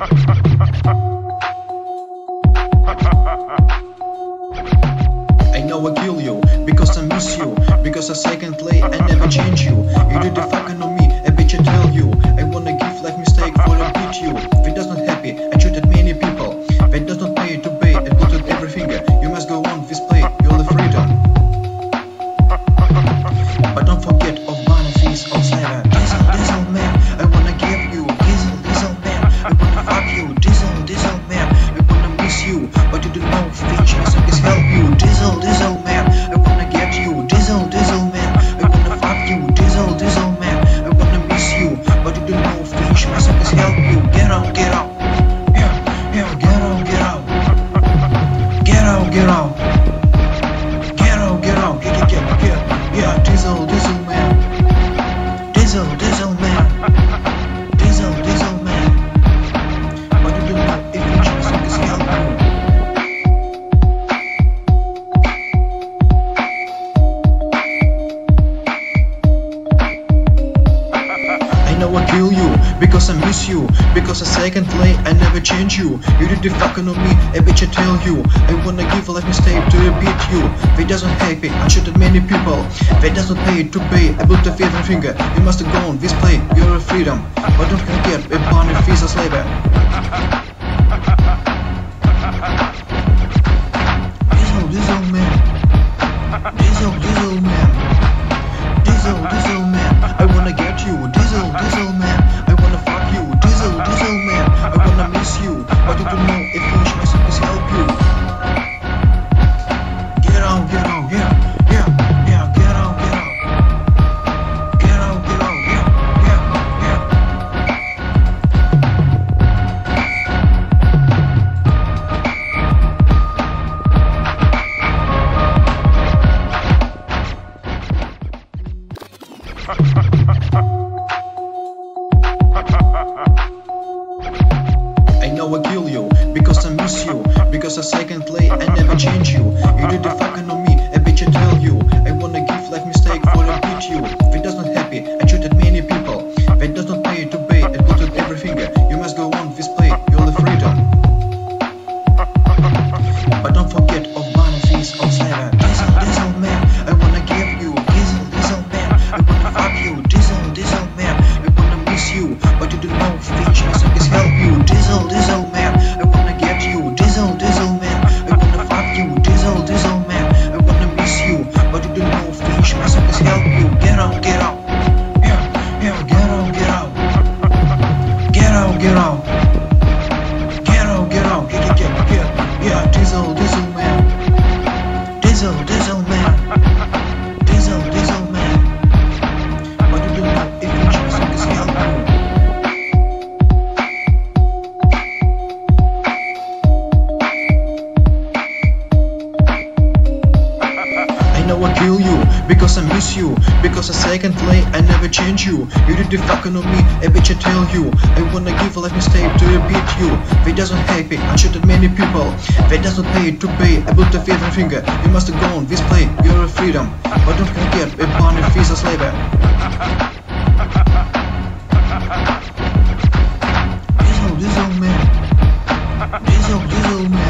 I know I kill you because I miss you because I secondly I never change you. You do the fucking on me. is. Because I miss you. Because a second play I never change you. You did the fucking on me A bitch I tell you. I wanna give a life mistake to beat you. They doesn't happy I shoot at many people. They doesn't pay to pay I built a favorite finger. You must have gone This play you're a freedom. But don't forget A bunny fees a slaver. Diesel, diesel man. Diesel do is a. would kill you Because I miss you Because I second play I never change you. You did the fucking on me A bitch I tell you. I wanna give a life mistake to beat you. They doesn't happy I shooted many people. They doesn't pay to pay I built a favorite finger. You must have gone This play You're a freedom. But don't forget A bunny fees us labor this old man. Diesel, diesel man.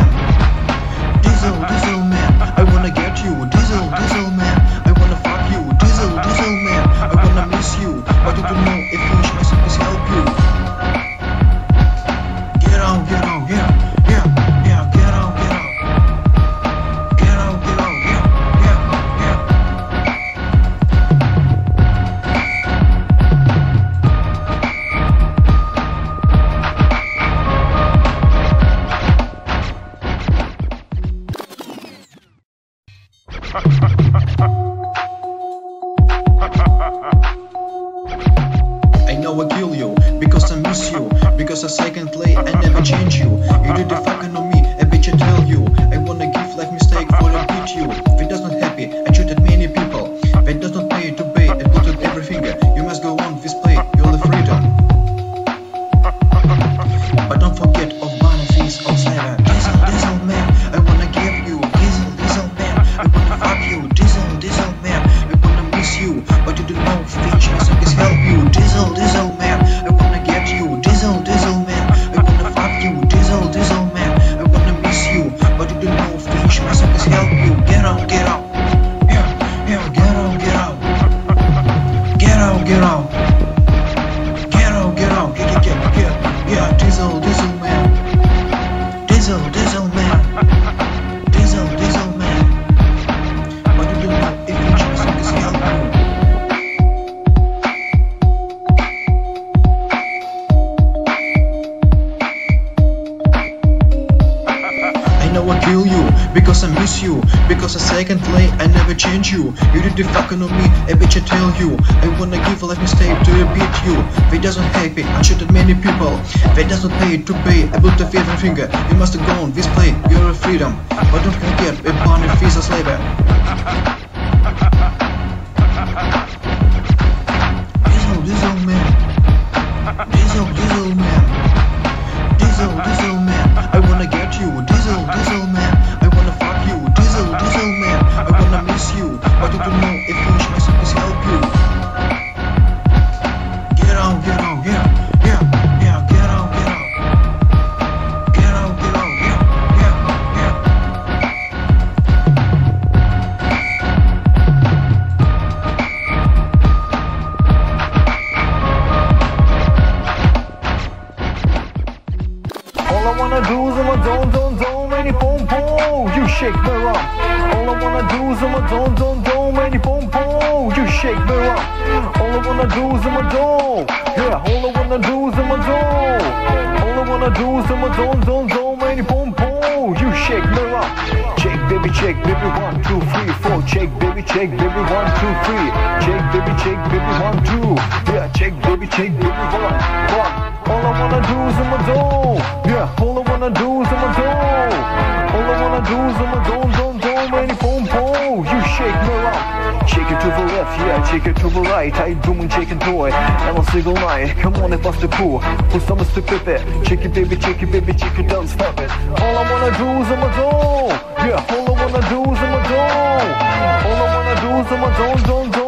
no miss you. Because I second play I never change you. You did the fucking on me, a bitch I tell you. I wanna give a life mistake to beat you. They doesn't happy, I shooted many people. They doesn't pay to pay, I put the favorite finger. You must go on this play, you're a freedom. But don't forget, a of fees as labor boom, you shake me up. All I wanna do is I'm a zone, zone, zone, any boom, boom, you shake me up. All I wanna do is I'm a zone, yeah. All I wanna do is I'm a zone. All I wanna do is I'm a zone, zone, zone, any boom, boom, you shake me up. Shake, baby, shake, baby, one, two, three, four. Shake, baby, shake, baby, one, two, three. Shake, baby, shake, baby, one, two. Yeah, shake, baby, shake, baby, one, one. All I wanna do is I'm a zone. Yeah, all I wanna do is I'm a zone my goons on my dome, dome, dome, and pom pom. You shake me up. Shake it to the left, yeah, shake it to the right. I doom and shake and toy. Every single night, come on and bust the cool. Put some to pip it. Shake it, baby, shake it, baby, shake it, don't stop it. All I wanna do is on my dome. Yeah, all I wanna do is on my dome. All I wanna do is on my dome, dome, dome.